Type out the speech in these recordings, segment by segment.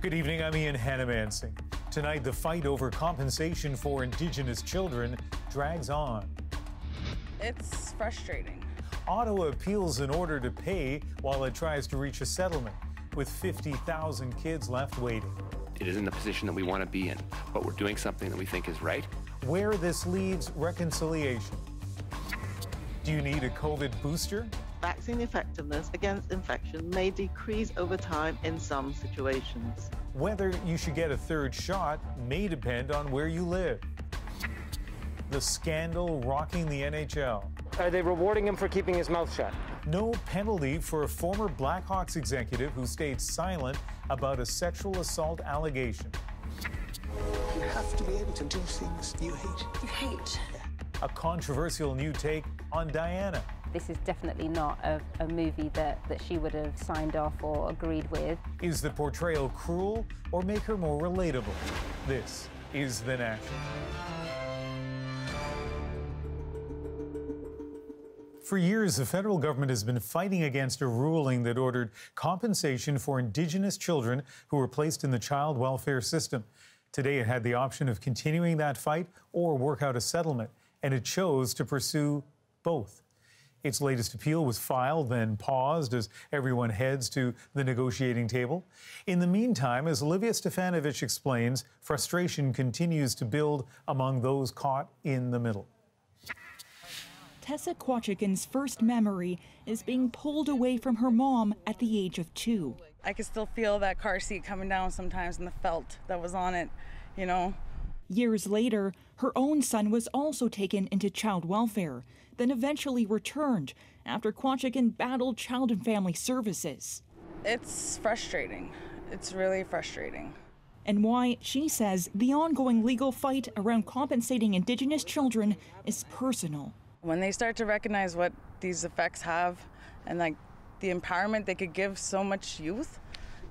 Good evening, I'm Ian Hanomansing. Tonight, the fight over compensation for Indigenous children drags on. It's frustrating. Ottawa appeals an order to pay while it tries to reach a settlement, with 50,000 kids left waiting. It isn't the position that we want to be in, but we're doing something that we think is right. Where this leaves reconciliation. Do you need a COVID booster? Vaccine effectiveness against infection may decrease over time in some situations. Whether you should get a third shot may depend on where you live. The scandal rocking the NHL. Are they rewarding him for keeping his mouth shut? No penalty for a former Blackhawks executive who stayed silent about a sexual assault allegation. You have to be able to do things you hate. You hate. A controversial new take on Diana. This is definitely not a, a, movie that, that she would have signed off or agreed with. Is the portrayal cruel or make her more relatable? This is The National. For years, the federal government has been fighting against a ruling that ordered compensation for Indigenous children who were placed in the child welfare system. Today, it had the option of continuing that fight or work out a settlement, and it chose to pursue both. Its latest appeal was filed, then paused as everyone heads to the negotiating table. In the meantime, as Olivia Stefanovich explains, frustration continues to build among those caught in the middle. Tessa Quachigan's first memory is being pulled away from her mom at the age of two. I can still feel that car seat coming down sometimes and the felt that was on it, you know. Years later, her own son was also taken into child welfare, then eventually returned after Quachigan battled Child and Family Services. It's frustrating. It's really frustrating. And why, she says, the ongoing legal fight around compensating Indigenous children is personal. When they start to recognize what these effects have and like the empowerment they could give so much youth,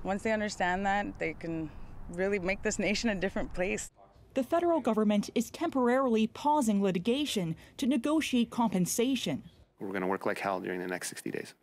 once they understand that, they can really make this nation a different place. The federal government is temporarily pausing litigation to negotiate compensation. We're going to work like hell during the next 60 days.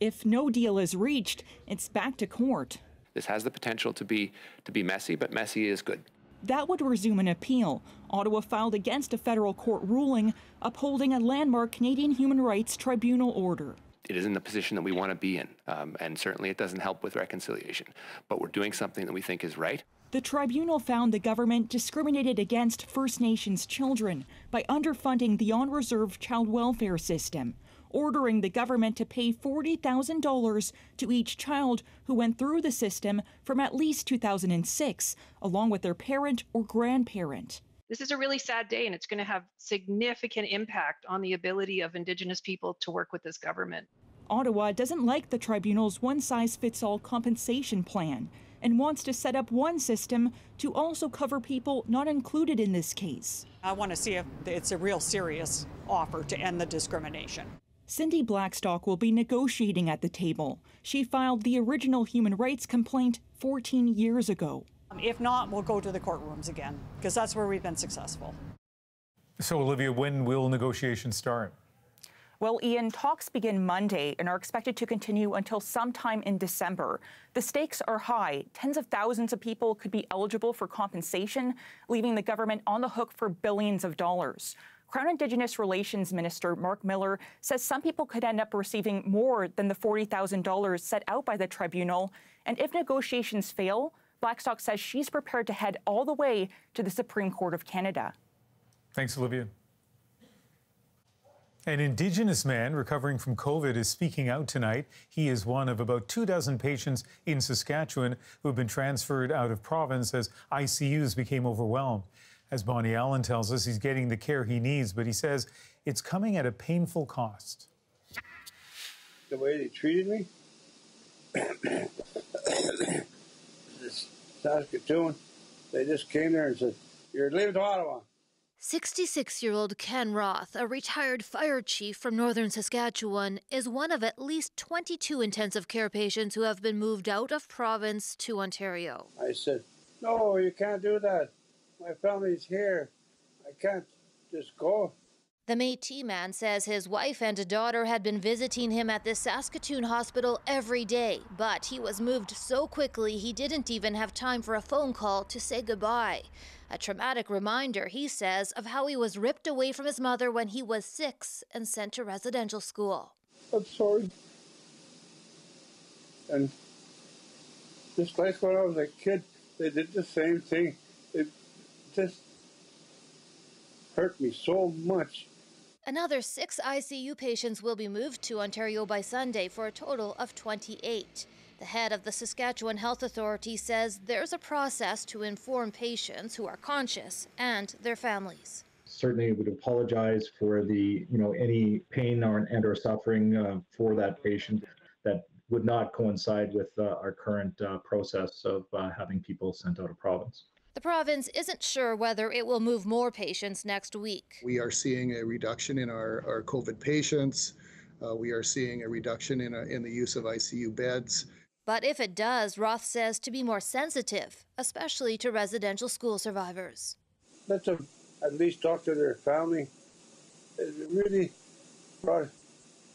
If no deal is reached, it's back to court. This has the potential to be to be messy, but messy is good. That would resume an appeal. Ottawa filed against a federal court ruling upholding a landmark Canadian Human Rights Tribunal order. It isn't the position that we want to be in, um, and certainly it doesn't help with reconciliation. But we're doing something that we think is right. The tribunal found the government discriminated against First Nations children by underfunding the on reserve child welfare system, ordering the government to pay $40,000 to each child who went through the system from at least 2006, along with their parent or grandparent. This is a really sad day, and it's going to have significant impact on the ability of Indigenous people to work with this government. Ottawa doesn't like the tribunal's one size fits all compensation plan and wants to set up one system to also cover people not included in this case. I want to see if it's a real serious offer to end the discrimination. Cindy Blackstock will be negotiating at the table. She filed the original human rights complaint 14 years ago. Um, if not, we'll go to the courtrooms again, because that's where we've been successful. So, Olivia, when will negotiations start? Well, Ian, talks begin Monday and are expected to continue until sometime in December. The stakes are high. Tens of thousands of people could be eligible for compensation, leaving the government on the hook for billions of dollars. Crown Indigenous Relations Minister Mark Miller says some people could end up receiving more than the $40,000 set out by the tribunal. And if negotiations fail, Blackstock says she's prepared to head all the way to the Supreme Court of Canada. Thanks, Olivia. An Indigenous man recovering from COVID is speaking out tonight. He is one of about two dozen patients in Saskatchewan who have been transferred out of province as ICUs became overwhelmed. As Bonnie Allen tells us, he's getting the care he needs, but he says it's coming at a painful cost. The way they treated me, this Saskatoon, they just came there and said, You're leaving to Ottawa. 66 year old Ken Roth, a retired fire chief from northern Saskatchewan, is one of at least 22 intensive care patients who have been moved out of province to Ontario. I said, No, you can't do that. My family's here. I can't just go. The Métis man says his wife and daughter had been visiting him at the Saskatoon hospital every day, but he was moved so quickly he didn't even have time for a phone call to say goodbye. A traumatic reminder, he says, of how he was ripped away from his mother when he was six and sent to residential school. I'm sorry. And just like when I was a kid, they did the same thing. It just hurt me so much. Another six ICU patients will be moved to Ontario by Sunday for a total of 28. The head of the Saskatchewan Health Authority says there's a process to inform patients who are conscious and their families. Certainly, would apologize for the you know any pain or and or suffering uh, for that patient that would not coincide with uh, our current uh, process of uh, having people sent out of province. The province isn't sure whether it will move more patients next week. We are seeing a reduction in our, our COVID patients. Uh, we are seeing a reduction in, a, in the use of ICU beds. But if it does, Roth says to be more sensitive, especially to residential school survivors. Let them at least talk to their family. It really brought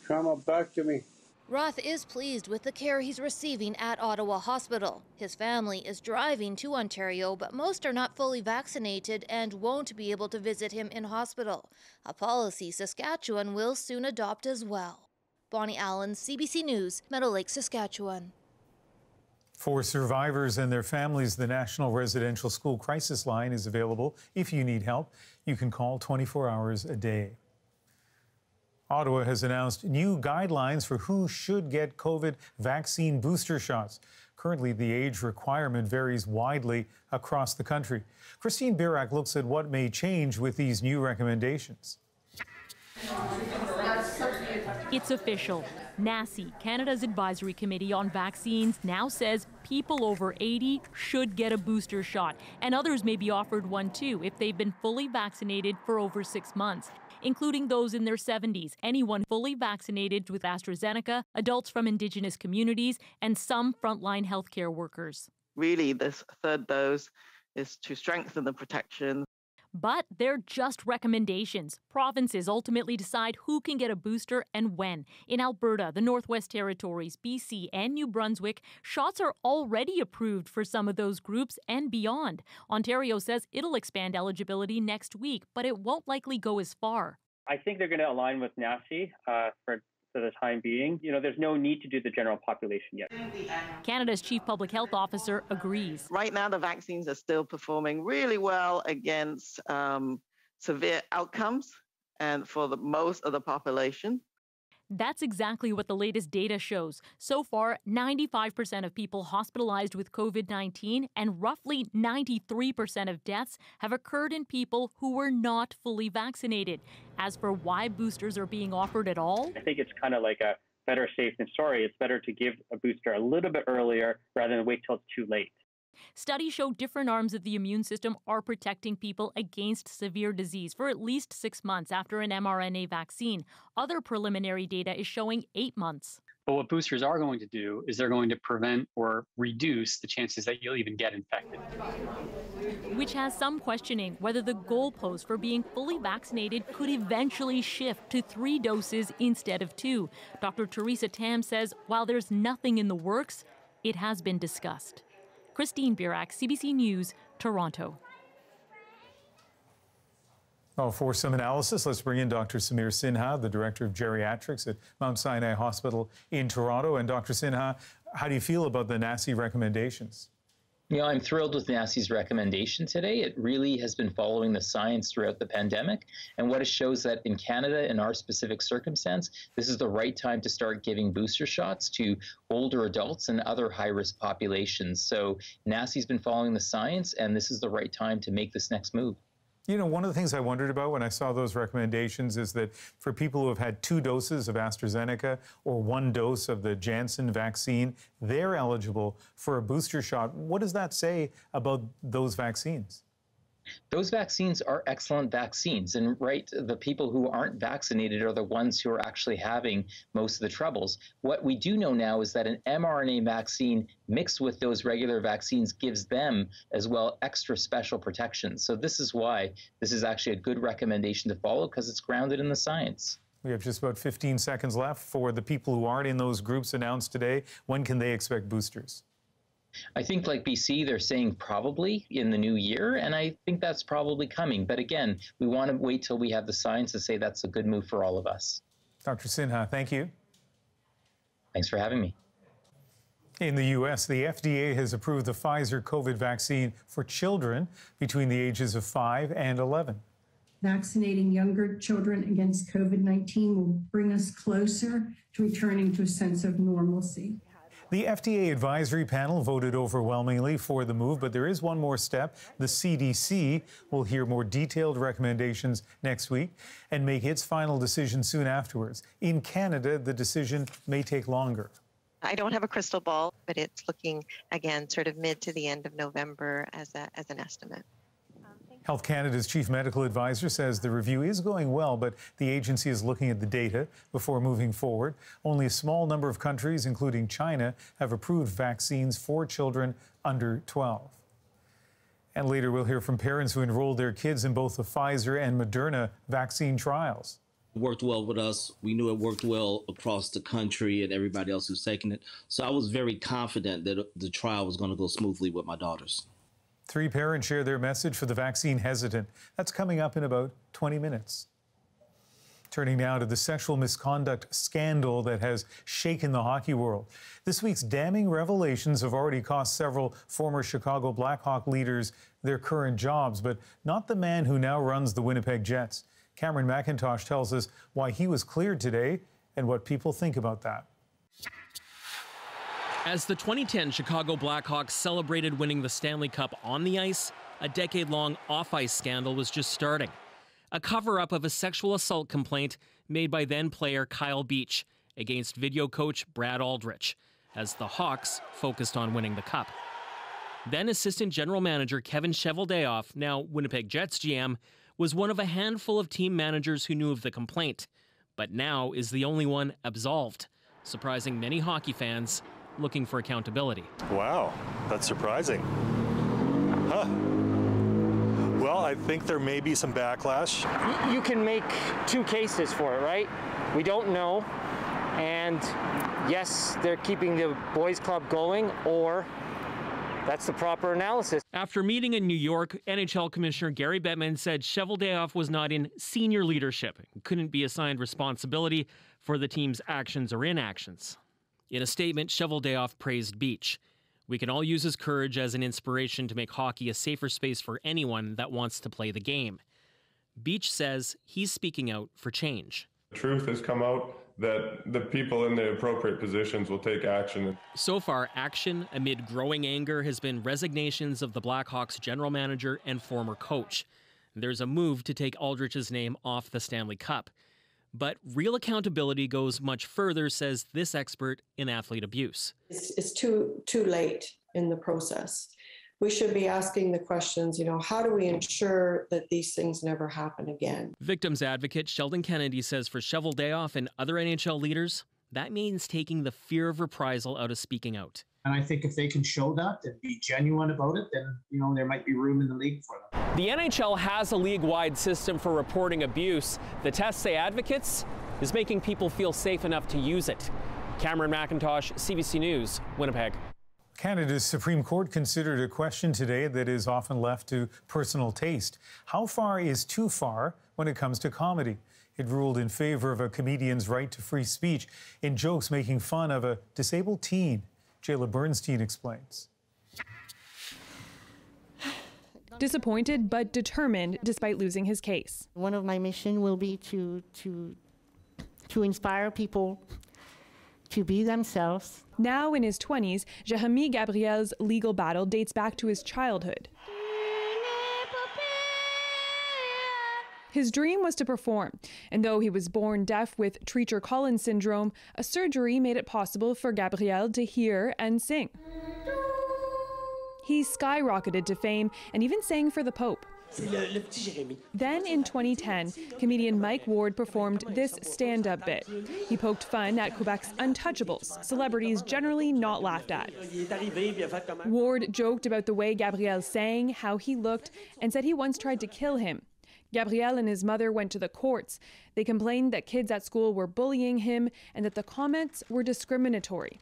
trauma back to me. Roth is pleased with the care he's receiving at Ottawa Hospital. His family is driving to Ontario, but most are not fully vaccinated and won't be able to visit him in hospital, a policy Saskatchewan will soon adopt as well. Bonnie Allen, CBC News, Meadow Lake, Saskatchewan. For survivors and their families, the National Residential School Crisis Line is available if you need help. You can call 24 hours a day. Ottawa has announced new guidelines for who should get COVID vaccine booster shots. Currently, the age requirement varies widely across the country. Christine Birak looks at what may change with these new recommendations. It's official. NACI, Canada's Advisory Committee on Vaccines, now says people over 80 should get a booster shot, and others may be offered one too if they've been fully vaccinated for over six months including those in their 70s, anyone fully vaccinated with AstraZeneca, adults from Indigenous communities, and some frontline healthcare workers. Really, this third dose is to strengthen the protection. But they're just recommendations. Provinces ultimately decide who can get a booster and when. In Alberta, the Northwest Territories, BC, and New Brunswick, shots are already approved for some of those groups and beyond. Ontario says it'll expand eligibility next week, but it won't likely go as far. I think they're going to align with NACI uh, for for the time being. You know, there's no need to do the general population yet. Canada's chief public health officer agrees. Right now, the vaccines are still performing really well against um, severe outcomes and for the most of the population. That's exactly what the latest data shows. So far, 95% of people hospitalized with COVID 19 and roughly 93% of deaths have occurred in people who were not fully vaccinated. As for why boosters are being offered at all, I think it's kind of like a better safe than sorry. It's better to give a booster a little bit earlier rather than wait till it's too late. Studies show different arms of the immune system are protecting people against severe disease for at least six months after an mRNA vaccine. Other preliminary data is showing eight months. But what boosters are going to do is they're going to prevent or reduce the chances that you'll even get infected. Which has some questioning whether the goalpost for being fully vaccinated could eventually shift to three doses instead of two. Dr. Theresa Tam says while there's nothing in the works, it has been discussed. Christine Birak, CBC News, Toronto. Oh, for some analysis, let's bring in Dr. Samir Sinha, the Director of Geriatrics at Mount Sinai Hospital in Toronto. And Dr. Sinha, how do you feel about the NACI recommendations? You know, I'm thrilled with NACI's recommendation today. It really has been following the science throughout the pandemic. And what it shows that in Canada, in our specific circumstance, this is the right time to start giving booster shots to older adults and other high risk populations. So NACI's been following the science, and this is the right time to make this next move. You know, one of the things I wondered about when I saw those recommendations is that for people who have had two doses of AstraZeneca or one dose of the Janssen vaccine, they're eligible for a booster shot. What does that say about those vaccines? Those vaccines are excellent vaccines. And right, the people who aren't vaccinated are the ones who are actually having most of the troubles. What we do know now is that an mRNA vaccine mixed with those regular vaccines gives them as well extra special protection. So this is why this is actually a good recommendation to follow because it's grounded in the science. We have just about 15 seconds left for the people who aren't in those groups announced today. When can they expect boosters? I think, like BC, they're saying probably in the new year, and I think that's probably coming. But again, we want to wait till we have the science to say that's a good move for all of us. Dr. Sinha, thank you. Thanks for having me. In the U.S., the FDA has approved the Pfizer COVID vaccine for children between the ages of 5 and 11. Vaccinating younger children against COVID 19 will bring us closer to returning to a sense of normalcy. The FDA advisory panel voted overwhelmingly for the move, but there is one more step. The CDC will hear more detailed recommendations next week and make its final decision soon afterwards. In Canada, the decision may take longer. I don't have a crystal ball, but it's looking again sort of mid to the end of November as, a, as an estimate. Health Canada's chief medical advisor says the review is going well, but the agency is looking at the data before moving forward. Only a small number of countries, including China, have approved vaccines for children under 12. And later, we'll hear from parents who enrolled their kids in both the Pfizer and Moderna vaccine trials. It worked well with us. We knew it worked well across the country and everybody else who's taking it. So I was very confident that the trial was going to go smoothly with my daughters. Three parents share their message for the vaccine hesitant. That's coming up in about 20 minutes. Turning now to the sexual misconduct scandal that has shaken the hockey world. This week's damning revelations have already cost several former Chicago Blackhawk leaders their current jobs, but not the man who now runs the Winnipeg Jets. Cameron McIntosh tells us why he was cleared today and what people think about that. As the 2010 Chicago Blackhawks celebrated winning the Stanley Cup on the ice, a decade long off ice scandal was just starting. A cover up of a sexual assault complaint made by then player Kyle Beach against video coach Brad Aldrich, as the Hawks focused on winning the Cup. Then assistant general manager Kevin Cheveldayoff, now Winnipeg Jets GM, was one of a handful of team managers who knew of the complaint, but now is the only one absolved, surprising many hockey fans looking for accountability. Wow, that's surprising. Huh. Well, I think there may be some backlash. You can make two cases for it, right? We don't know. And yes, they're keeping the boys' club going, or that's the proper analysis. After meeting in New York, NHL Commissioner Gary Bettman said Cheveldayoff was not in senior leadership and couldn't be assigned responsibility for the team's actions or inactions. In a statement, Cheveldayoff praised Beach. We can all use his courage as an inspiration to make hockey a safer space for anyone that wants to play the game. Beach says he's speaking out for change. The truth has come out that the people in the appropriate positions will take action. So far, action amid growing anger has been resignations of the Blackhawks general manager and former coach. There's a move to take Aldrich's name off the Stanley Cup. But real accountability goes much further, says this expert in athlete abuse. It's, it's too too late in the process. We should be asking the questions, you know, how do we ensure that these things never happen again? Victims advocate Sheldon Kennedy says for Cheveldayoff and other NHL leaders, that means taking the fear of reprisal out of speaking out. And I think if they can show that and be genuine about it, then you know there might be room in the league for them. The NHL has a league-wide system for reporting abuse. The test, say advocates, is making people feel safe enough to use it. Cameron McIntosh, CBC News, Winnipeg. Canada's Supreme Court considered a question today that is often left to personal taste. How far is too far when it comes to comedy? It ruled in favor of a comedian's right to free speech in jokes making fun of a disabled teen. Jaela Bernstien explains. Disappointed but determined despite losing his case. One of my mission will be to to to inspire people to be themselves. Now in his 20s, Jeremy Gabriel's legal battle dates back to his childhood. His dream was to perform, and though he was born deaf with Treacher Collins syndrome, a surgery made it possible for Gabriel to hear and sing. He skyrocketed to fame and even sang for the Pope. Then in 2010, comedian Mike Ward performed this stand up bit. He poked fun at Quebec's untouchables, celebrities generally not laughed at. Ward joked about the way Gabriel sang, how he looked, and said he once tried to kill him. Gabriel and his mother went to the courts. They complained that kids at school were bullying him and that the comments were discriminatory.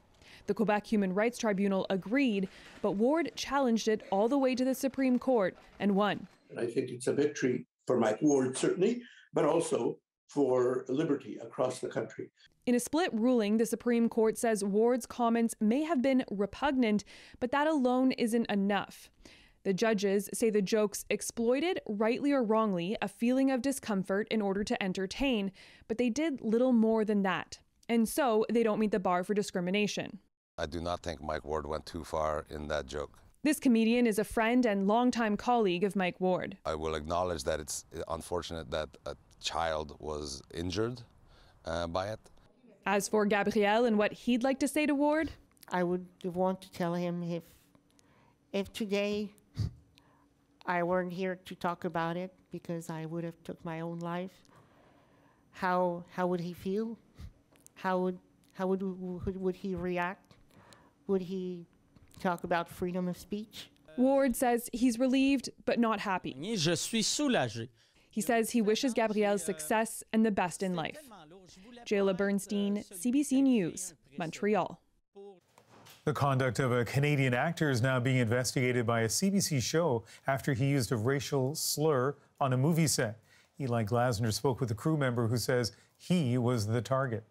The Quebec Human Rights Tribunal agreed, but Ward challenged it all the way to the Supreme Court and won. I think it's a victory for Mike Ward, certainly, but also for liberty across the country. In a split ruling, the Supreme Court says Ward's comments may have been repugnant, but that alone isn't enough. The judges say the jokes exploited, rightly or wrongly, a feeling of discomfort in order to entertain, but they did little more than that. And so they don't meet the bar for discrimination. I do not think Mike Ward went too far in that joke. This comedian is a friend and longtime colleague of Mike Ward. I will acknowledge that it's unfortunate that a child was injured uh, by it. As for Gabriel and what he'd like to say to Ward, I would want to tell him if if today I weren't here to talk about it because I would have took my own life, how how would he feel? How would how would would, would he react? Would he talk about freedom of speech? Ward says he's relieved but not happy. Je suis soulagé. He says he wishes Gabriel success and the best in life. Jaela Bernstien, CBC News, Montreal. The conduct of a Canadian actor is now being investigated by a CBC show after he used a racial slur on a movie set. Eli Glasner spoke with a crew member who says he was the target.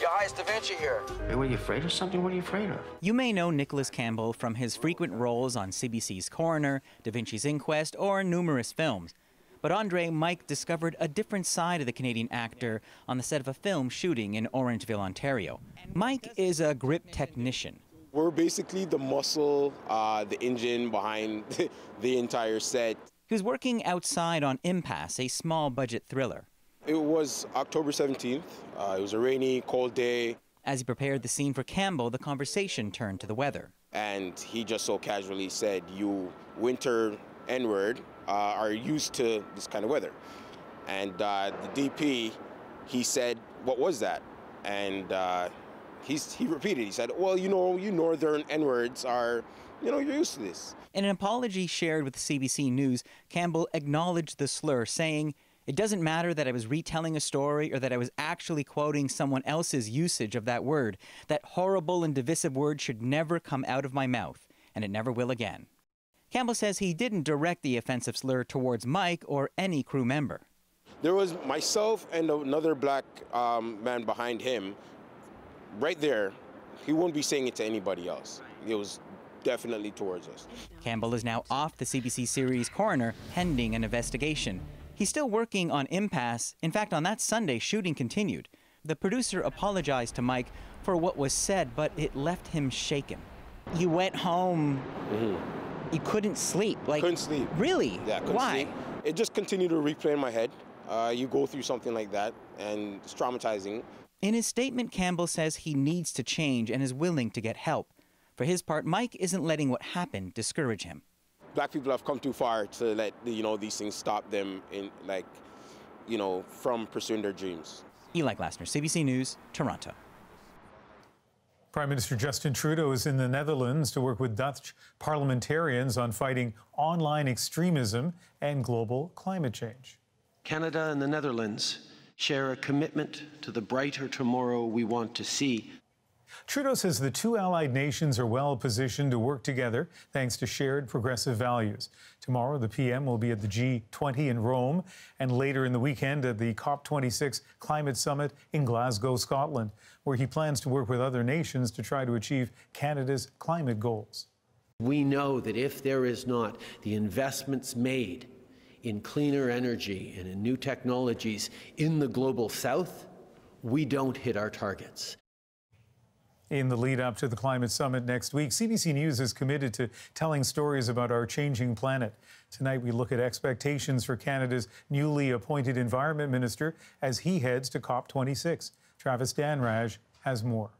Yeah, hi, it's Da Vinci here. Hey, were you afraid of something? What are you afraid of? You may know Nicholas Campbell from his frequent roles on CBC's Coroner, Da Vinci's Inquest, or numerous films. But Andre Mike discovered a different side of the Canadian actor on the set of a film shooting in Orangeville, Ontario. Mike is a grip technician. We're basically the muscle, uh, the engine behind the entire set. He was working outside on Impasse, a small budget thriller. It was October 17th. Uh, it was a rainy, cold day. As he prepared the scene for Campbell, the conversation turned to the weather. And he just so casually said, You winter N word uh, are used to this kind of weather. And uh, the DP, he said, What was that? And uh, he's, he repeated, he said, Well, you know, you northern N words are, you know, you're used to this. In an apology shared with CBC News, Campbell acknowledged the slur, saying, it doesn't matter that I was retelling a story or that I was actually quoting someone else's usage of that word. That horrible and divisive word should never come out of my mouth, and it never will again. Campbell says he didn't direct the offensive slur towards Mike or any crew member. There was myself and another black um, man behind him, right there. He wouldn't be saying it to anybody else. It was definitely towards us. Campbell is now off the CBC series Coroner, pending an investigation. He's still working on Impasse. In fact, on that Sunday, shooting continued. The producer apologized to Mike for what was said, but it left him shaken. You went home. Mm-hmm. You couldn't sleep. Like couldn't sleep. Really? Yeah. Why? Sleep. It just continued to replay in my head. Uh, you go through something like that, and it's traumatizing. In his statement, Campbell says he needs to change and is willing to get help. For his part, Mike isn't letting what happened discourage him black people have come too far to let you know these things stop them in like you know from pursuing their dreams. Eli Glasner, CBC News, Toronto. Prime Minister Justin Trudeau is in the Netherlands to work with Dutch parliamentarians on fighting online extremism and global climate change. Canada and the Netherlands share a commitment to the brighter tomorrow we want to see Trudeau says the two allied nations are well positioned to work together thanks to shared progressive values. Tomorrow, the PM will be at the G20 in Rome and later in the weekend at the COP26 climate summit in Glasgow, Scotland, where he plans to work with other nations to try to achieve Canada's climate goals. We know that if there is not the investments made in cleaner energy and in new technologies in the global south, we don't hit our targets. In the lead up to the climate summit next week, CBC News is committed to telling stories about our changing planet. Tonight, we look at expectations for Canada's newly appointed Environment Minister as he heads to COP26. Travis Dhanraj has more.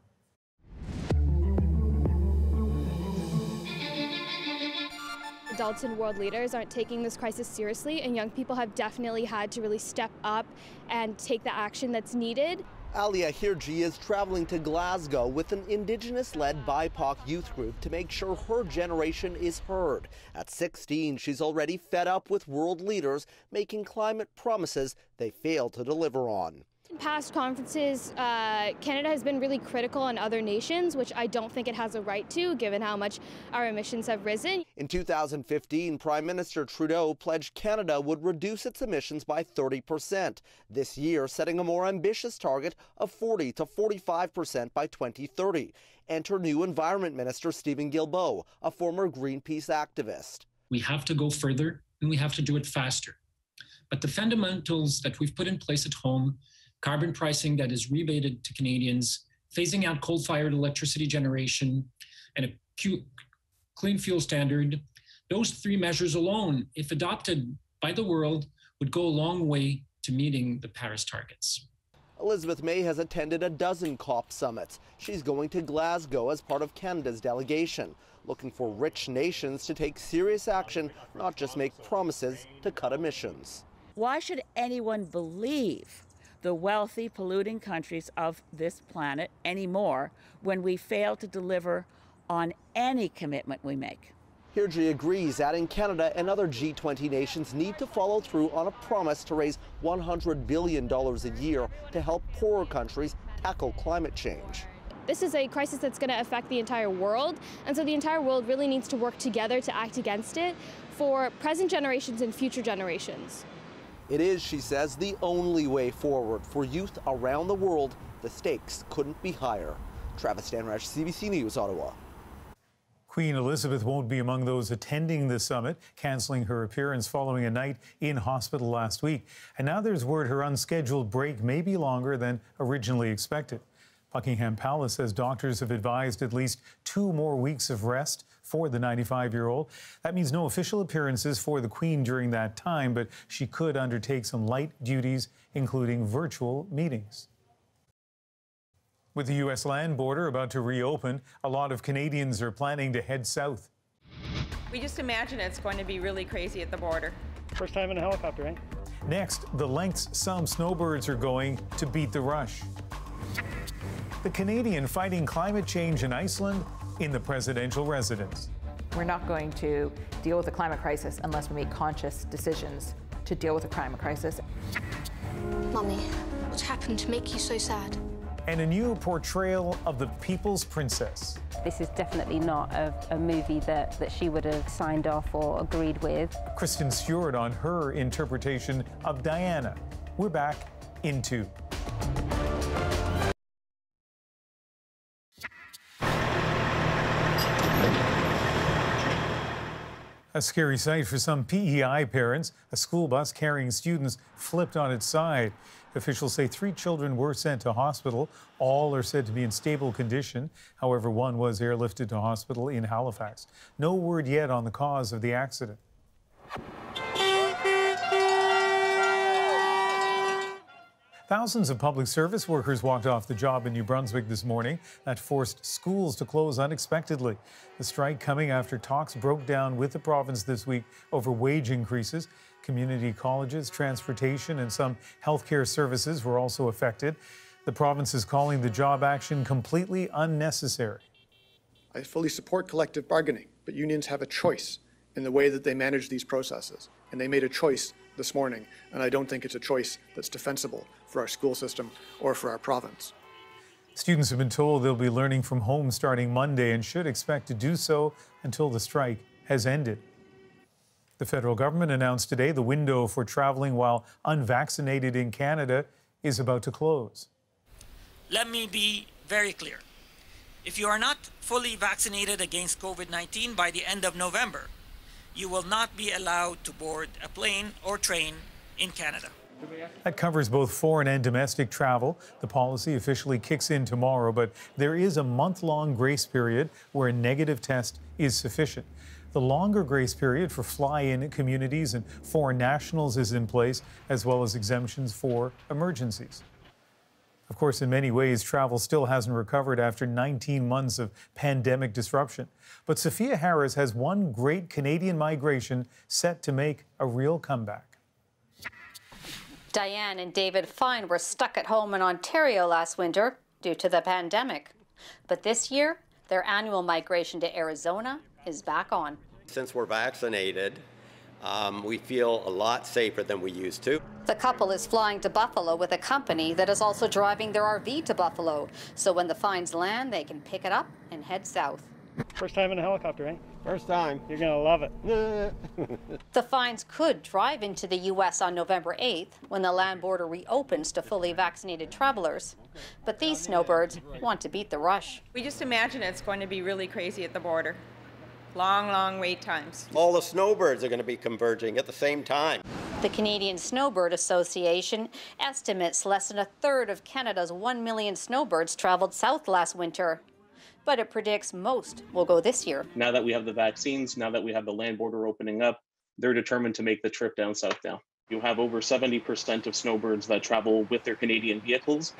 adults and world leaders aren't taking this crisis seriously, and young people have definitely had to really step up and take the action that's needed. Alia Hirji is traveling to Glasgow with an Indigenous-led BIPOC youth group to make sure her generation is heard. At 16, she's already fed up with world leaders making climate promises they fail to deliver on. In past conferences, uh, Canada has been really critical on other nations, which I don't think it has a right to, given how much our emissions have risen. In 2015, Prime Minister Trudeau pledged Canada would reduce its emissions by 30%. This year, setting a more ambitious target of 40 to 45% by 2030. Enter new Environment Minister Steven Guilbeault, a former Greenpeace activist. We have to go further and we have to do it faster. But the fundamentals that we've put in place at home carbon pricing that is rebated to Canadians, phasing out coal fired electricity generation, and a clean fuel standard. Those three measures alone, if adopted by the world, would go a long way to meeting the Paris targets. Elizabeth May has attended a dozen COP summits. She's going to Glasgow as part of Canada's delegation, looking for rich nations to take serious action, not just make promises to cut emissions. Why should anyone believe the wealthy, polluting countries of this planet anymore when we fail to deliver on any commitment we make. Hirji agrees, adding Canada and other G20 nations need to follow through on a promise to raise $100 billion a year to help poorer countries tackle climate change. This is a crisis that's going to affect the entire world, and so the entire world really needs to work together to act against it for present generations and future generations. It is, she says, the only way forward for youth around the world. The stakes couldn't be higher. Travis Dhanraj, CBC News, Ottawa. Queen Elizabeth won't be among those attending the summit, canceling her appearance following a night in hospital last week. And now there's word her unscheduled break may be longer than originally expected. Buckingham Palace says doctors have advised at least two more weeks of rest for the 95 year old. That means no official appearances for the Queen during that time, but she could undertake some light duties, including virtual meetings. With the U.S. land border about to reopen, a lot of Canadians are planning to head south. We just imagine it's going to be really crazy at the border. First time in a helicopter, eh? Next, the lengths some snowbirds are going to beat the rush. The Canadian fighting climate change in Iceland in the presidential residence. We're not going to deal with the climate crisis unless we make conscious decisions to deal with the climate crisis. Mummy, what happened to make you so sad? And a new portrayal of the People's Princess. This is definitely not a, a movie that, that she would have signed off or agreed with. Kristen Stewart on her interpretation of Diana. We're back in two. A scary sight for some PEI parents. A school bus carrying students flipped on its side. Officials say three children were sent to hospital. All are said to be in stable condition. However, one was airlifted to hospital in Halifax. No word yet on the cause of the accident. Thousands of public service workers walked off the job in New Brunswick this morning. That forced schools to close unexpectedly. The strike coming after talks broke down with the province this week over wage increases. Community colleges, transportation, and some healthcare services were also affected. The province is calling the job action completely unnecessary. I fully support collective bargaining, but unions have a choice in the way that they manage these processes. And they made a choice this morning, and I don't think it's a choice that's defensible for our school system or for our province. Students have been told they'll be learning from home starting Monday and should expect to do so until the strike has ended. The federal government announced today the window for traveling while unvaccinated in Canada is about to close. Let me be very clear. If you are not fully vaccinated against COVID 19 by the end of November, you will not be allowed to board a plane or train in Canada. That covers both foreign and domestic travel. The policy officially kicks in tomorrow, but there is a month long grace period where a negative test is sufficient. The longer grace period for fly in communities and foreign nationals is in place, as well as exemptions for emergencies. Of course, in many ways, travel still hasn't recovered after 19 months of pandemic disruption. But Sophia Harris has one great Canadian migration set to make a real comeback. Diane and David Fine were stuck at home in Ontario last winter due to the pandemic. But this year, their annual migration to Arizona is back on. Since we're vaccinated, um, we feel a lot safer than we used to. The couple is flying to Buffalo with a company that is also driving their RV to Buffalo. So when the Fines land, they can pick it up and head south. First time in a helicopter, eh? First time. You're going to love it. the Fines could drive into the U.S. on November 8th when the land border reopens to fully vaccinated travelers. But these snowbirds want to beat the rush. We just imagine it's going to be really crazy at the border. Long, long wait times. All the snowbirds are going to be converging at the same time. The Canadian Snowbird Association estimates less than a third of Canada's 1 million snowbirds traveled south last winter. But it predicts most will go this year. Now that we have the vaccines, now that we have the land border opening up, they're determined to make the trip down south now. You have over 70% of snowbirds that travel with their Canadian vehicles.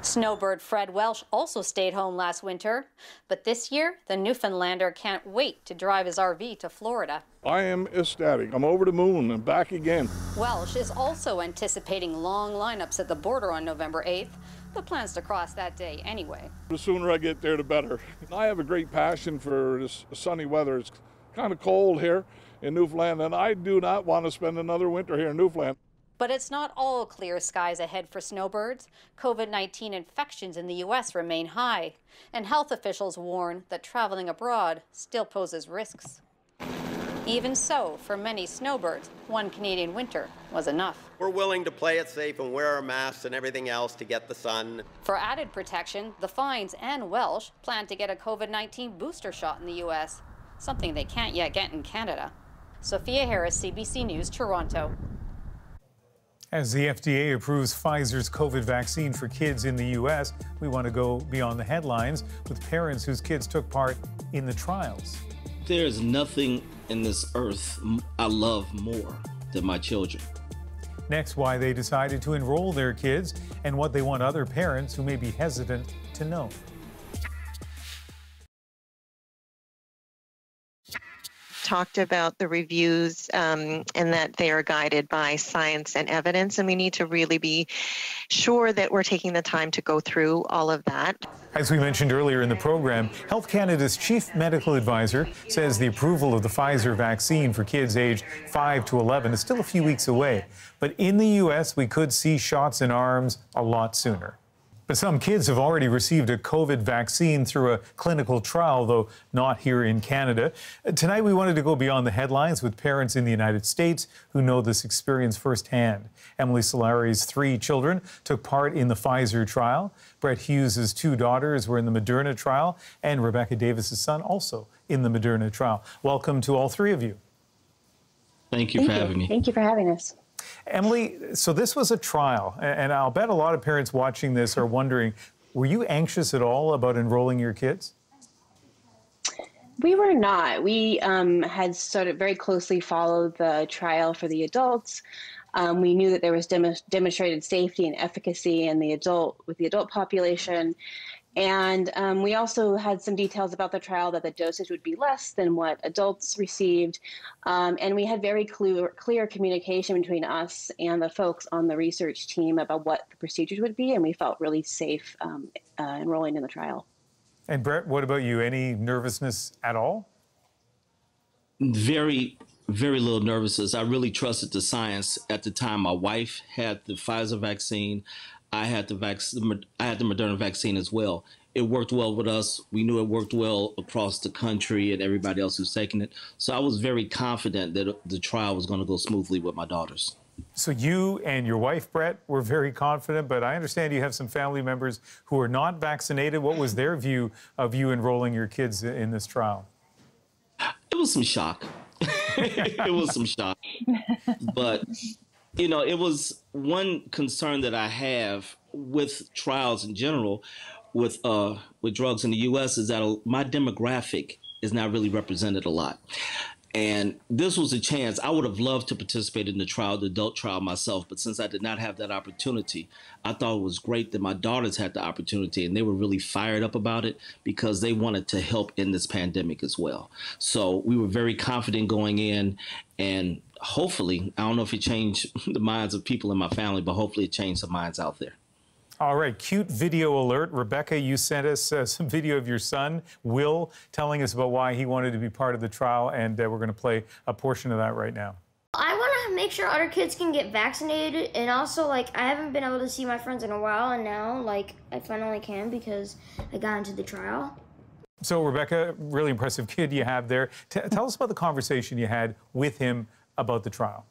Snowbird Fred Welsh also stayed home last winter, but this year the Newfoundlander can't wait to drive his RV to Florida. I am ecstatic. I'm over the moon and back again. Welsh is also anticipating long lineups at the border on November 8th, but plans to cross that day anyway. The sooner I get there, the better. I have a great passion for this sunny weather. It's kind of cold here in Newfoundland, and I do not want to spend another winter here in Newfoundland. But it's not all clear skies ahead for snowbirds. COVID 19 infections in the U.S. remain high, and health officials warn that traveling abroad still poses risks. Even so, for many snowbirds, one Canadian winter was enough. We're willing to play it safe and wear our masks and everything else to get the sun. For added protection, the Fines and Welsh plan to get a COVID 19 booster shot in the U.S., something they can't yet get in Canada. Sophia Harris, CBC News, Toronto. As the FDA approves Pfizer's COVID vaccine for kids in the U.S., we want to go beyond the headlines with parents whose kids took part in the trials. There's nothing in this earth I love more than my children. Next, why they decided to enroll their kids and what they want other parents who may be hesitant to know. Talked about the reviews um, and that they are guided by science and evidence, and we need to really be sure that we're taking the time to go through all of that. As we mentioned earlier in the program, Health Canada's chief medical advisor says the approval of the Pfizer vaccine for kids aged 5 to 11 is still a few weeks away. But in the U.S., we could see shots in arms a lot sooner. But some kids have already received a COVID vaccine through a clinical trial, though not here in Canada. Uh, tonight, we wanted to go beyond the headlines with parents in the United States who know this experience firsthand. Emily Solari's three children took part in the Pfizer trial. Brett Hughes' two daughters were in the Moderna trial, and Rebecca Davis' son also in the Moderna trial. Welcome to all three of you. Thank you Thank for you. having me. Thank you for having us. Emily, so this was a trial, and I'll bet a lot of parents watching this are wondering were you anxious at all about enrolling your kids? We were not. We um, had sort of very closely followed the trial for the adults. Um, we knew that there was dem- demonstrated safety and efficacy in the adult with the adult population, and um, we also had some details about the trial that the dosage would be less than what adults received. Um, and we had very clear, clear communication between us and the folks on the research team about what the procedures would be. And we felt really safe um, uh, enrolling in the trial. And Brett, what about you? Any nervousness at all? Very, very little nervousness. I really trusted the science at the time. My wife had the Pfizer vaccine. I had the vaccine. I had the Moderna vaccine as well. It worked well with us. We knew it worked well across the country and everybody else who's taking it. So I was very confident that the trial was going to go smoothly with my daughters. So you and your wife, Brett, were very confident, but I understand you have some family members who are not vaccinated. What was their view of you enrolling your kids in this trial? It was some shock. it was some shock. But you know, it was one concern that I have with trials in general, with uh, with drugs in the U.S. is that my demographic is not really represented a lot, And this was a chance. I would have loved to participate in the trial, the adult trial myself, but since I did not have that opportunity, I thought it was great that my daughters had the opportunity and they were really fired up about it because they wanted to help in this pandemic as well. So we were very confident going in and hopefully, I don't know if it changed the minds of people in my family, but hopefully it changed the minds out there. All right, cute video alert. Rebecca, you sent us uh, some video of your son, Will, telling us about why he wanted to be part of the trial, and uh, we're going to play a portion of that right now. I want to make sure other kids can get vaccinated, and also, like, I haven't been able to see my friends in a while, and now, like, I finally can because I got into the trial. So, Rebecca, really impressive kid you have there. T tell us about the conversation you had with him about the trial.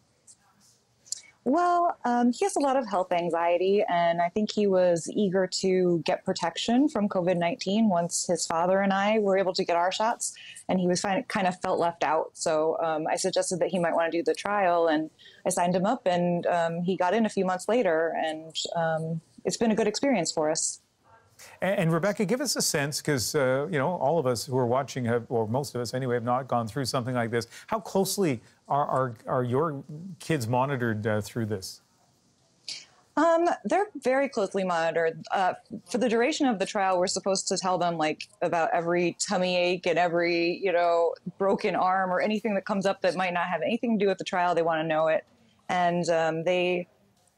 Well, um, he has a lot of health anxiety, and I think he was eager to get protection from COVID 19 once his father and I were able to get our shots, and he was kind of felt left out. So um, I suggested that he might want to do the trial, and I signed him up, and um, he got in a few months later, and um, it's been a good experience for us. And, and, Rebecca, give us a sense, because uh, you know all of us who are watching have, or most of us anyway, have not gone through something like this. How closely are are, are your kids monitored uh, through this? Um, they're very closely monitored. Uh, for the duration of the trial, we're supposed to tell them like about every tummy ache and every you know broken arm or anything that comes up that might not have anything to do with the trial. They want to know it, and um, they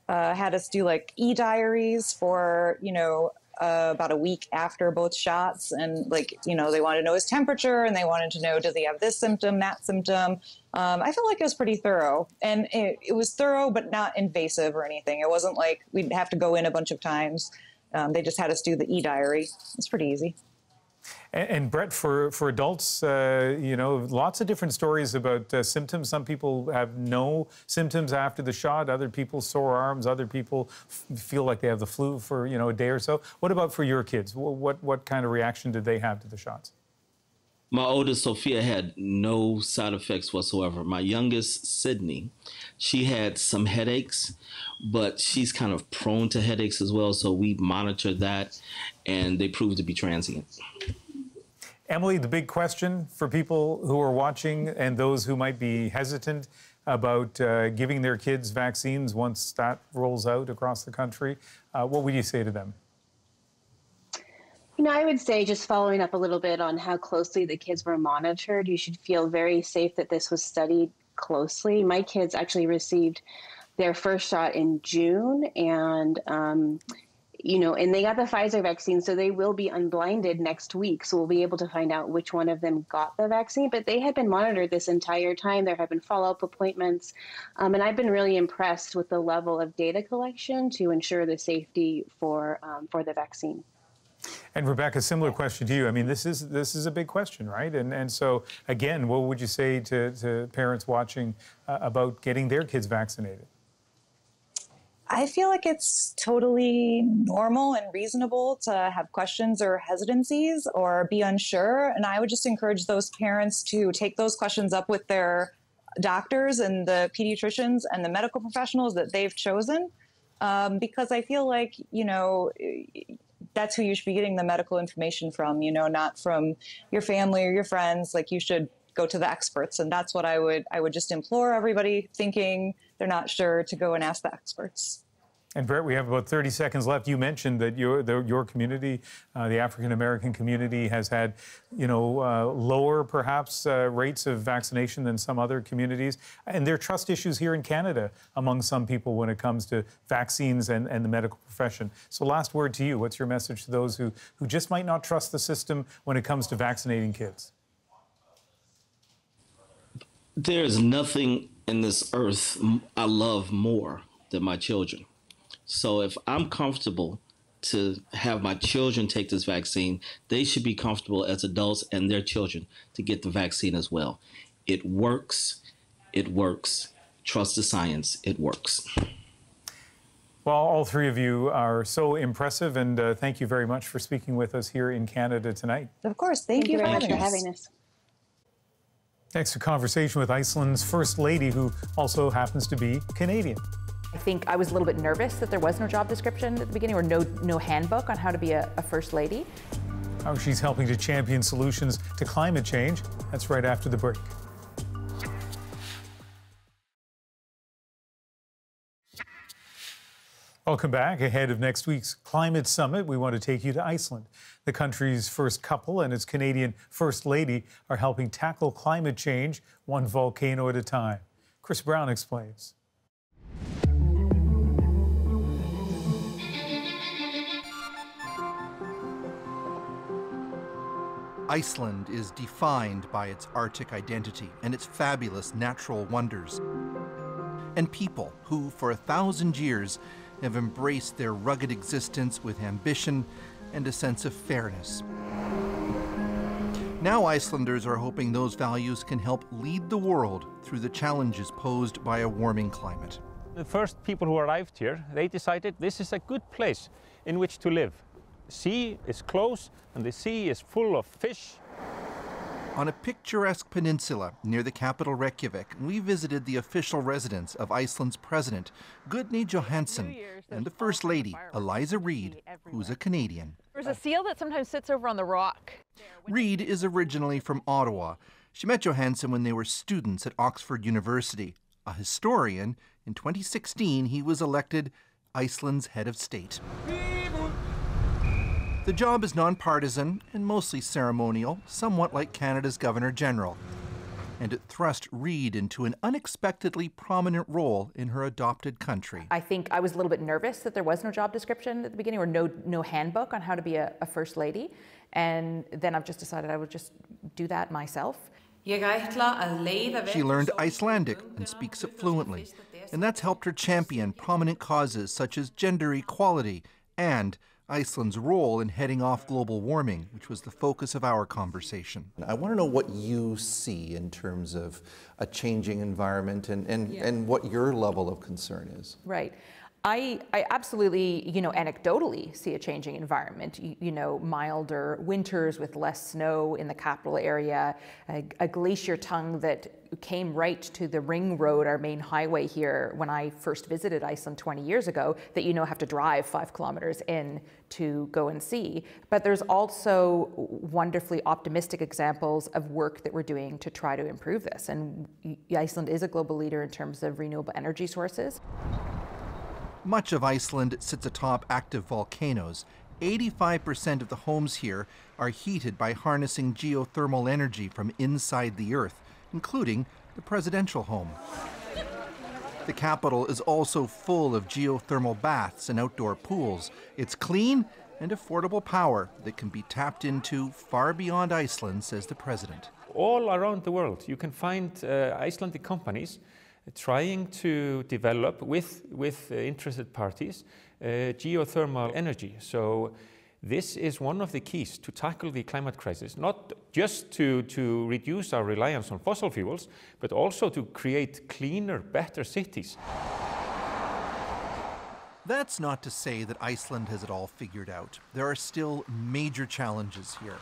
uh, had us do like e diaries for you know uh, about a week after both shots. And like, you know, they wanted to know his temperature and they wanted to know, does he have this symptom, that symptom? Um, I felt like it was pretty thorough and it, it, was thorough, but not invasive or anything. It wasn't like we'd have to go in a bunch of times. Um, they just had us do the e-diary. It's pretty easy. And, and, Brett, for, for adults, uh, you know, lots of different stories about uh, symptoms. Some people have no symptoms after the shot. Other people sore arms. Other people feel like they have the flu for you know a day or so. What about for your kids? What what kind of reaction did they have to the shots? My oldest, Sophia, had no side effects whatsoever. My youngest, Sydney, she had some headaches, but she's kind of prone to headaches as well. So we monitor that, and they proved to be transient. Emily, the big question for people who are watching and those who might be hesitant about uh, giving their kids vaccines once that rolls out across the country, uh, what would you say to them? You know, I would say just following up a little bit on how closely the kids were monitored, you should feel very safe that this was studied closely. My kids actually received their first shot in June, and um, you know, and they got the Pfizer vaccine, so they will be unblinded next week. So we'll be able to find out which one of them got the vaccine. But they had been monitored this entire time. There have been follow up appointments. Um, and I've been really impressed with the level of data collection to ensure the safety for, um, for the vaccine. And Rebecca, similar question to you. I mean, this is this is a big question, right? And and so again, what would you say to, to parents watching uh, about getting their kids vaccinated? I feel like it's totally normal and reasonable to have questions or hesitancies or be unsure. And I would just encourage those parents to take those questions up with their doctors and the pediatricians and the medical professionals that they've chosen. Um, because I feel like, you know, that's who you should be getting the medical information from, you know, not from your family or your friends. Like you should go to the experts. And that's what I would, I would just implore everybody thinking they're not sure to go and ask the experts. And Brett, we have about 30 seconds left. You mentioned that your the, your community, uh, the African American community, has had, you know, uh, lower perhaps uh, rates of vaccination than some other communities, and there are trust issues here in Canada among some people when it comes to vaccines and, and the medical profession. So, last word to you. What's your message to those who who just might not trust the system when it comes to vaccinating kids? There is nothing in this earth I love more than my children. So if I'm comfortable to have my children take this vaccine, they should be comfortable as adults and their children to get the vaccine as well. It works. It works. Trust the science. It works. Well, all three of you are so impressive, and uh, thank you very much for speaking with us here in Canada tonight. Of course. Thank, thank you, very much for having us. Next, a conversation with Iceland's First Lady, who also happens to be Canadian. I think I was a little bit nervous that there was no job description at the beginning or no, no handbook on how to be a, a first lady. How she's helping to champion solutions to climate change. That's right after the break. Welcome back. Ahead of next week's climate summit, we want to take you to Iceland. The country's first couple and its Canadian First Lady are helping tackle climate change one volcano at a time. Chris Brown explains. Iceland is defined by its Arctic identity and its fabulous natural wonders. And people who, for a thousand years, have embraced their rugged existence with ambition and a sense of fairness. Now, Icelanders are hoping those values can help lead the world through the challenges posed by a warming climate. The first people who arrived here, they decided this is a good place in which to live. Sea is close and the sea is full of fish. On a picturesque peninsula near the capital Reykjavik, we visited the official residence of Iceland's president, Gudni Johannesson, and the First Lady, Eliza Reid, who's a Canadian. There's a seal that sometimes sits over on the rock. Reid is originally from Ottawa. She met Johannesson when they were students at Oxford University. A historian, in 2016 he was elected Iceland's head of state. The job is nonpartisan and mostly ceremonial, somewhat like Canada's Governor General. And it thrust Reid into an unexpectedly prominent role in her adopted country. I think I was a little bit nervous that there was no job description at the beginning or no, no handbook on how to be a, a first lady. And then I've just decided I would just do that myself. She learned Icelandic and speaks it fluently, and that's helped her champion prominent causes such as gender equality and Iceland's role in heading off global warming, which was the focus of our conversation. I want to know what you see in terms of a changing environment and, and, yeah. and what your level of concern is. Right. I, I, absolutely, you know, anecdotally see a changing environment. You, you, know, milder winters with less snow in the capital area, a, a, glacier tongue that came right to the ring road, our main highway here, when I first visited Iceland 20 years ago, that you know have to drive five kilometers in to go and see. But there's also wonderfully optimistic examples of work that we're doing to try to improve this. And Iceland is a global leader in terms of renewable energy sources. Much of Iceland sits atop active volcanoes. 85% of the homes here are heated by harnessing geothermal energy from inside the earth, including the presidential home. The capital is also full of geothermal baths and outdoor pools. It's clean and affordable power that can be tapped into far beyond Iceland, says the president. All around the world, you can find uh, Icelandic companies trying to develop with, with uh, interested parties uh, geothermal energy. So this is one of the keys to tackle the climate crisis, not just to, to reduce our reliance on fossil fuels, but also to create cleaner, better cities. That's not to say that Iceland has it all figured out. There are still major challenges here.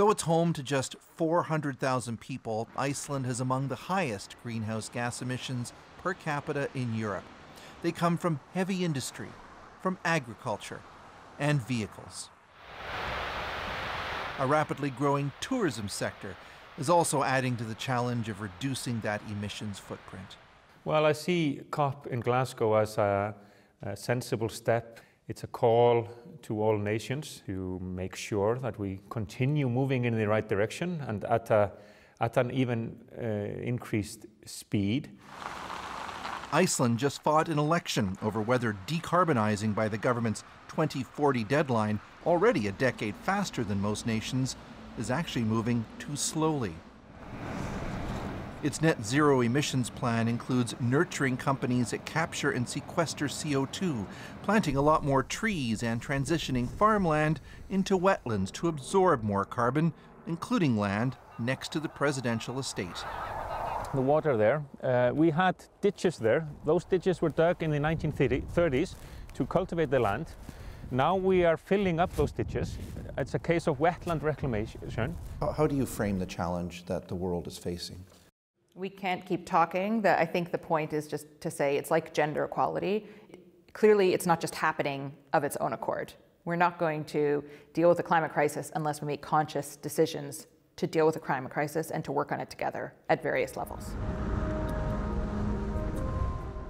Though it's home to just 400,000 people, Iceland has among the highest greenhouse gas emissions per capita in Europe. They come from heavy industry, from agriculture, and vehicles. A rapidly growing tourism sector is also adding to the challenge of reducing that emissions footprint. Well, I see COP in Glasgow as a, a sensible step it's a call to all nations to make sure that we continue moving in the right direction and at, a, at an even uh, increased speed. Iceland just fought an election over whether decarbonizing by the government's 2040 deadline, already a decade faster than most nations, is actually moving too slowly. Its net zero emissions plan includes nurturing companies that capture and sequester CO2, planting a lot more trees, and transitioning farmland into wetlands to absorb more carbon, including land next to the presidential estate. The water there, uh, we had ditches there. Those ditches were dug in the 1930s to cultivate the land. Now we are filling up those ditches. It's a case of wetland reclamation. How do you frame the challenge that the world is facing? We can't keep talking. I think the point is just to say it's like gender equality. Clearly, it's not just happening of its own accord. We're not going to deal with the climate crisis unless we make conscious decisions to deal with the climate crisis and to work on it together at various levels.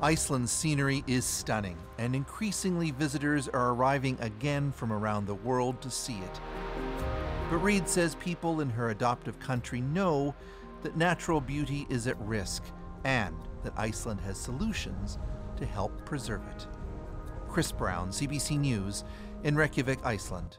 Iceland's scenery is stunning, and increasingly visitors are arriving again from around the world to see it. But Reid says people in her adoptive country know that natural beauty is at risk and that Iceland has solutions to help preserve it. Chris Brown, CBC News, in Reykjavik, Iceland.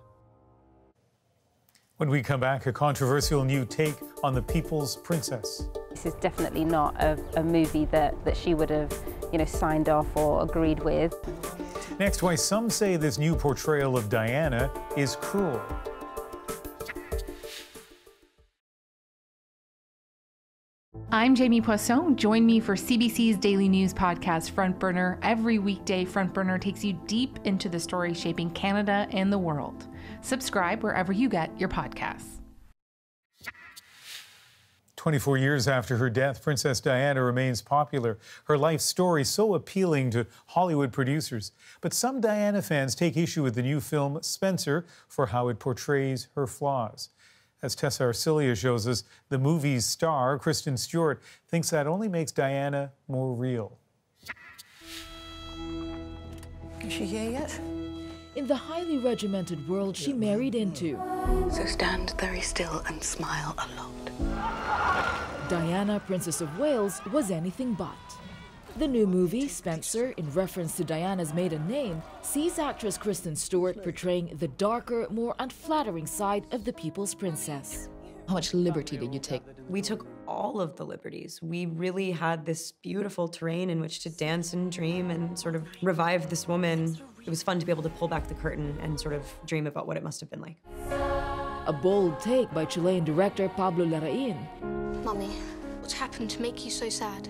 When we come back, a controversial new take on the People's Princess. This is definitely not a, a movie that, that she would have, you know, signed off or agreed with. Next, why some say this new portrayal of Diana is cruel. I'm Jamie Poisson. Join me for CBC's daily news podcast, Front Burner. Every weekday, Front Burner takes you deep into the story shaping Canada and the world. Subscribe wherever you get your podcasts. 24 years after her death, Princess Diana remains popular. Her life story so appealing to Hollywood producers. But some Diana fans take issue with the new film Spencer for how it portrays her flaws. As Tessa Arcilia shows us, the movie's star, Kristen Stewart, thinks that only makes Diana more real. Is she here yet? In the highly regimented world she married into. So stand very still and smile a lot. Diana, Princess of Wales, was anything but. The new movie, Spencer, in reference to Diana's maiden name, sees actress Kristen Stewart portraying the darker, more unflattering side of the people's princess. How much liberty did you take? We took all of the liberties. We really had this beautiful terrain in which to dance and dream and sort of revive this woman. It was fun to be able to pull back the curtain and sort of dream about what it must have been like. A bold take by Chilean director Pablo Larraín. Mommy, what's happened to make you so sad?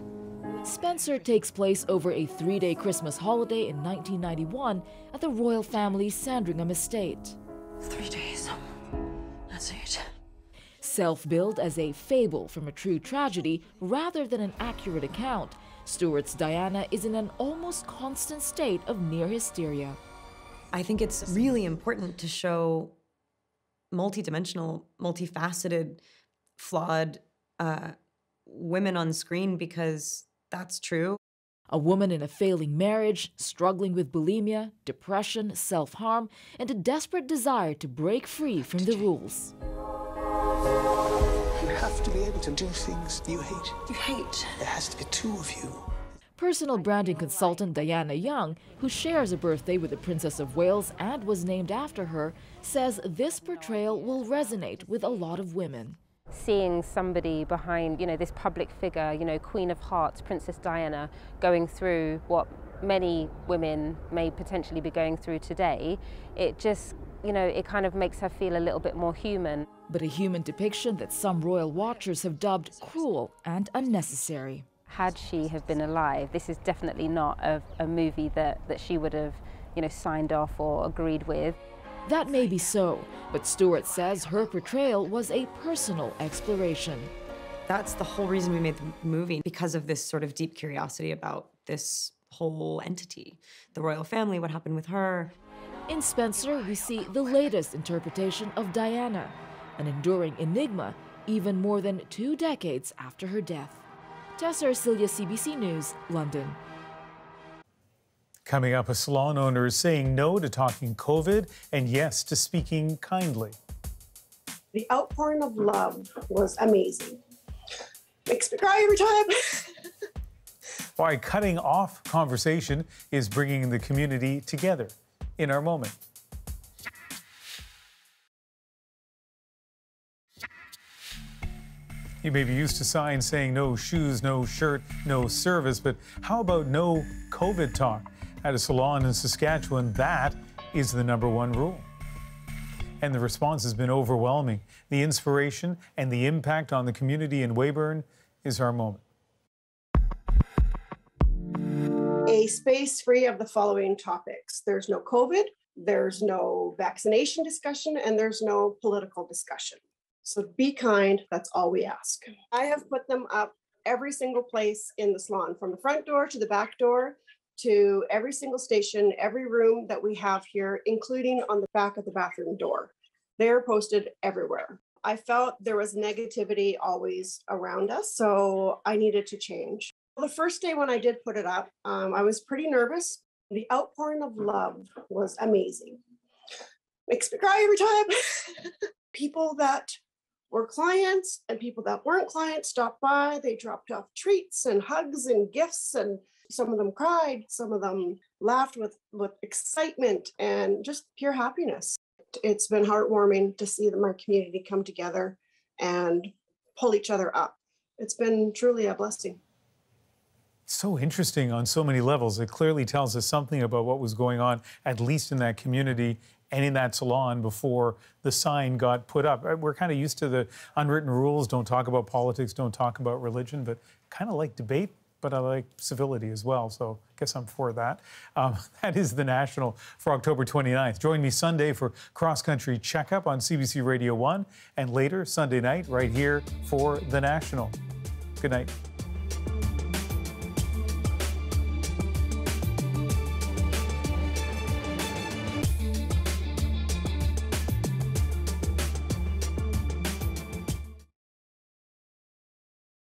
Spencer takes place over a three day Christmas holiday in 1991 at the royal family's Sandringham estate. Three days. That's it. Self billed as a fable from a true tragedy rather than an accurate account, Stewart's Diana is in an almost constant state of near hysteria. I think it's really important to show multidimensional, multifaceted, flawed uh, women on screen because that's true. A woman in a failing marriage, struggling with bulimia, depression, self harm, and a desperate desire to break free from the rules. You have to be able to do things you hate. You hate? There has to be two of you. Personal branding consultant Diana Young, who shares a birthday with the Princess of Wales and was named after her, says this portrayal will resonate with a lot of women seeing somebody behind, you know, this public figure, you know, Queen of Hearts, Princess Diana, going through what many women may potentially be going through today, it just, you know, it kind of makes her feel a little bit more human. But a human depiction that some royal watchers have dubbed cruel and unnecessary. Had she have been alive, this is definitely not a, a movie that, that she would have, you know, signed off or agreed with. That may be so, but Stewart says her portrayal was a personal exploration. That's the whole reason we made the movie, because of this sort of deep curiosity about this whole entity the royal family, what happened with her. In Spencer, we see the latest interpretation of Diana, an enduring enigma even more than two decades after her death. Tessa Arcilia, CBC News, London. Coming up, a salon owner is saying no to talking COVID and yes to speaking kindly. The outpouring of love was amazing. Makes me cry every time. Why cutting off conversation is bringing the community together in our moment. You may be used to signs saying no shoes, no shirt, no service, but how about no COVID talk? At a salon in Saskatchewan, that is the number one rule. And the response has been overwhelming. The inspiration and the impact on the community in Weyburn is our moment. A space free of the following topics there's no COVID, there's no vaccination discussion, and there's no political discussion. So be kind, that's all we ask. I have put them up every single place in the salon, from the front door to the back door to every single station, every room that we have here, including on the back of the bathroom door. They're posted everywhere. I felt there was negativity always around us, so I needed to change. The first day when I did put it up, um, I was pretty nervous. The outpouring of love was amazing. Makes me cry every time. people that were clients and people that weren't clients stopped by. They dropped off treats and hugs and gifts, and some of them cried, some of them laughed with, with excitement and just pure happiness. It's been heartwarming to see that my community come together and pull each other up. It's been truly a blessing. So interesting on so many levels. It clearly tells us something about what was going on, at least in that community and in that salon before the sign got put up. Uh, we're kind of used to the unwritten rules don't talk about politics, don't talk about religion, but kind of like debate, but I like civility as well. So I guess I'm for that. Um, that is the National for October 29th. Join me Sunday for Cross Country Checkup on CBC Radio 1 and later Sunday night right here for the National. Good night.